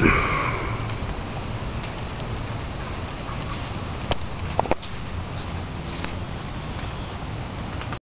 Yeah.